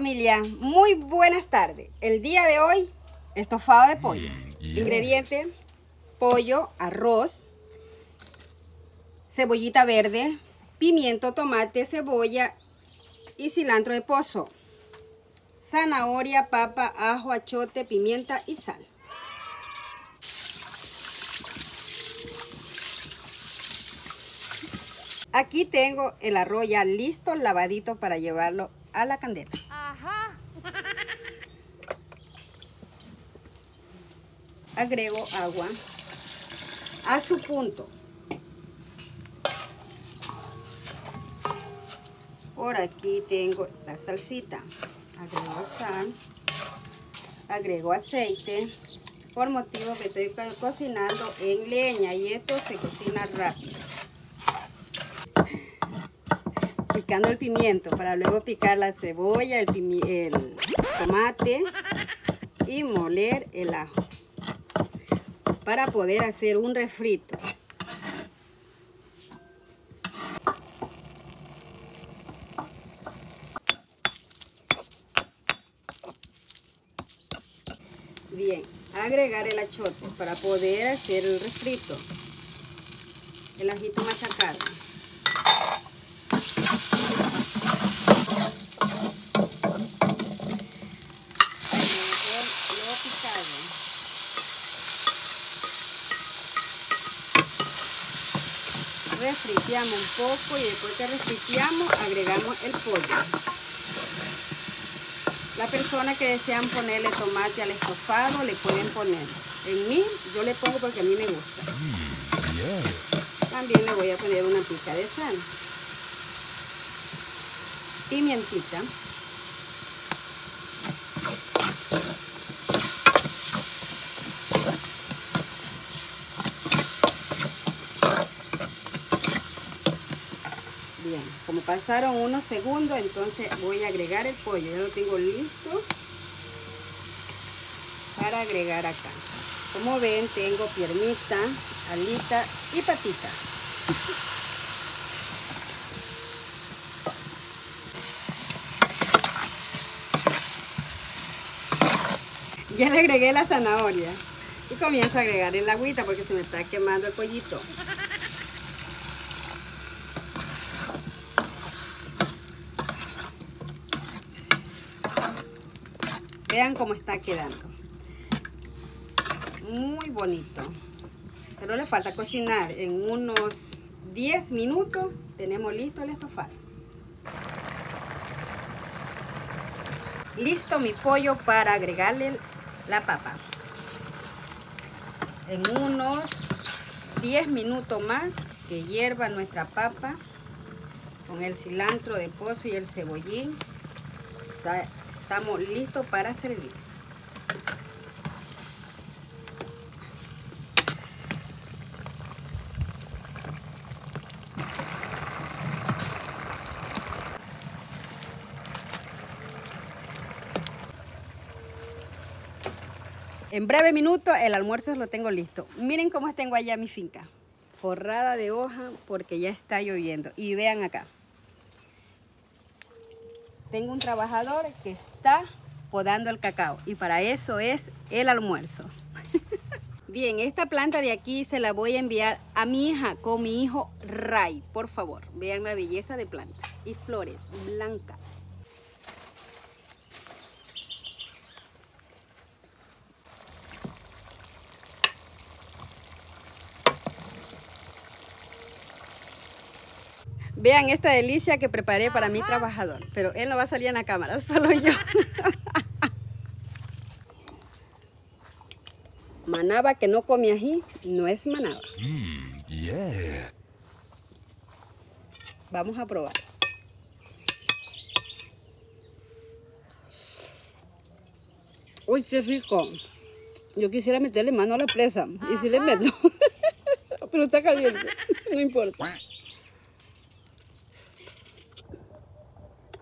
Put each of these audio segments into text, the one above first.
familia, muy buenas tardes. El día de hoy, estofado de pollo. Ingrediente, pollo, arroz, cebollita verde, pimiento, tomate, cebolla y cilantro de pozo. Zanahoria, papa, ajo, achote, pimienta y sal. Aquí tengo el arroz ya listo, lavadito para llevarlo a la candela. Agrego agua a su punto. Por aquí tengo la salsita. Agrego sal. Agrego aceite. Por motivo que estoy cocinando en leña y esto se cocina rápido picando el pimiento para luego picar la cebolla, el, el tomate y moler el ajo para poder hacer un refrito. Bien, agregar el achote para poder hacer el refrito. El ajito machacado. Refriteamos un poco y después que refriteamos agregamos el pollo. La persona que desean ponerle tomate al estofado le pueden poner. En mí yo le pongo porque a mí me gusta. Mm, También le voy a poner una pica de sal. Pimientita. Bien, como pasaron unos segundos, entonces voy a agregar el pollo. Ya lo tengo listo para agregar acá. Como ven, tengo piernita, alita y patita. Ya le agregué la zanahoria y comienzo a agregar el agüita porque se me está quemando el pollito. Vean cómo está quedando. Muy bonito. Pero le falta cocinar. En unos 10 minutos tenemos listo el estofado. Listo mi pollo para agregarle la papa. En unos 10 minutos más que hierva nuestra papa con el cilantro de pozo y el cebollín. Está estamos listos para servir. En breve minuto el almuerzo lo tengo listo. Miren cómo tengo allá mi finca. Forrada de hoja porque ya está lloviendo. Y vean acá tengo un trabajador que está podando el cacao y para eso es el almuerzo. Bien, esta planta de aquí se la voy a enviar a mi hija con mi hijo Ray, por favor. Vean la belleza de planta y flores blancas. Vean esta delicia que preparé para mi trabajador. Pero él no va a salir en la cámara, solo yo. manaba que no come ají no es manaba. Mm, Vamos a probar. Uy, qué rico. Yo quisiera meterle mano a la presa. Y si le meto. Pero está caliente. No importa.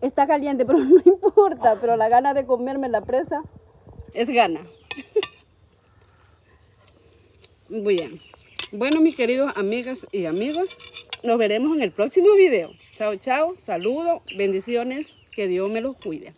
Está caliente, pero no importa. Pero la gana de comerme la presa es gana. Muy bien. Bueno, mis queridos amigas y amigos, nos veremos en el próximo video. Chao, chao. Saludos, bendiciones. Que Dios me los cuide.